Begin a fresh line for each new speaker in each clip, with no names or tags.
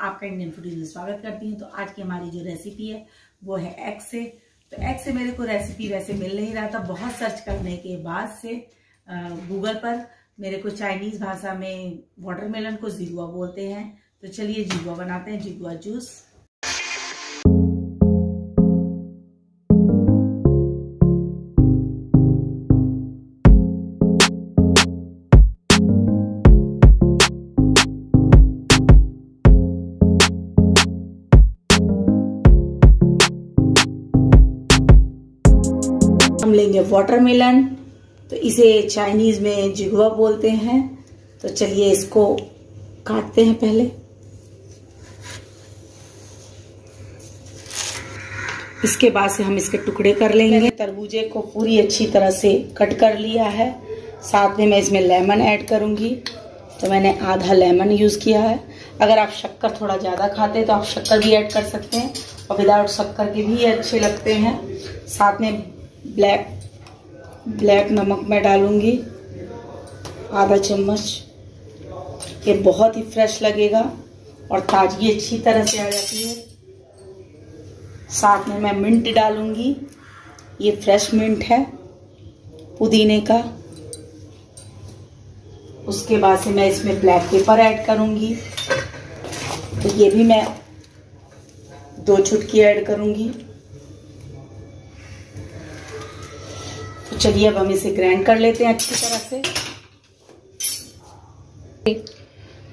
आपका Indian foodies में स्वागत करती हूँ। तो आज की हमारी जो रेसिपी है, वो है एग से। तो एग से मेरे को रेसिपी वैसे मिल नहीं रहा था। बहुत सर्च करने के बाद से गूगल पर मेरे को चाइनीज़ भाषा में वाटरमेलन को जिगुआ बोलते हैं। तो चलिए जिगुआ बनाते हैं जिगुआ जूस हम लेंगे वाटरमेलन तो इसे चाइनीज़ में जिगुआ बोलते हैं। तो चलिए इसको काटते हैं पहले। इसके बाद से हम इसके टुकड़े कर लेंगे। तरबूजे को पूरी अच्छी तरह से कट कर लिया है। साथ में मैं इसमें लेमन ऐड करूँगी। तो मैंने आधा लेमन यूज़ किया है। अगर आप शक्कर थोड़ा ज़्यादा खाते हैं तो आप शक्कर भी ऐड कर सकते हैं। और विदाउट शक्कर के भी अच्छे लगते हैं। साथ में ब्लैक ब्लैक नमक मैं डालूँगी, आधा चम्मच। ये बहुत ही फ्रेश लगेगा और ताजगी अच्छी तरह से आ जाती है। साथ में मैं मिंट डालूँगी। ये फ्रेश मिंट है पुदीने का। उसके बाद से मैं इसमें ब्लैक पेपर ऐड करूँगी। तो ये भी मैं दो छुटकी ऐड करूँगी। चलिए अब हम इसे ग्राइंड कर लेते हैं अच्छी तरह से।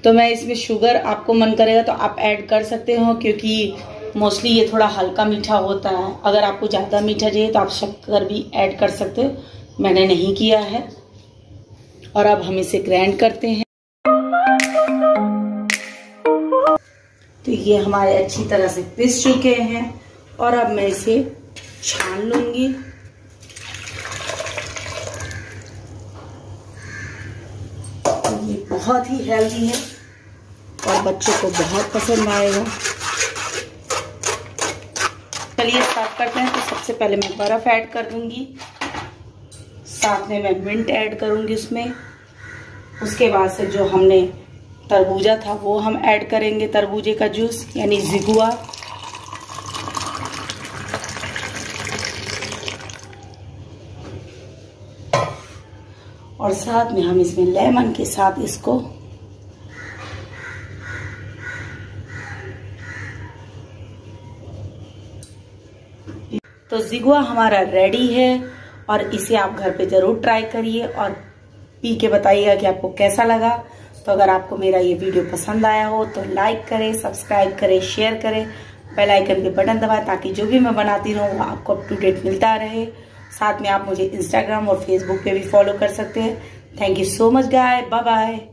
तो मैं इसमें शुगर आपको मन करेगा तो आप ऐड कर सकते हो, क्योंकि मोस्टली ये थोड़ा हल्का मीठा होता है। अगर आपको ज़्यादा मीठा चाहिए तो आप शक्कर भी ऐड कर सकते हो। मैंने नहीं किया है। और अब हम इसे ग्राइंड करते हैं। तो ये हमारे अच्छी तरह से पिस चुके हैं। और अब मैं इसे छान लूँगी ये बहुत ही हेल्दी है और बच्चों को बहुत पसंद आएगा। चलिए स्टार्ट करते हैं। तो सबसे पहले मैं बर्फ़ ऐड कर दूँगी। साथ में मैं मिंट ऐड करूँगी उसमें। उसके बाद से जो हमने तरबूजा था, वो हम ऐड करेंगे। तरबूजे का जूस यानी जिगुआ। और साथ में हम इसमें लेमन के साथ इसको तो जिगुआ हमारा रेडी है और इसे आप घर पे ज़रूर ट्राई करिए और पी के बताइएगा कि आपको कैसा लगा। तो अगर आपको मेरा ये वीडियो पसंद आया हो तो लाइक करें सब्सक्राइब करें शेयर करें बेल आइकन के बटन दबाएँ ताकि जो भी मैं बनाती रहूँ वो आपको अप टू डेट मिलता रहे। साथ में आप मुझे इंस्टाग्राम और फेसबुक पे भी फॉलो कर सकते हैं। Thank you so much guys bye bye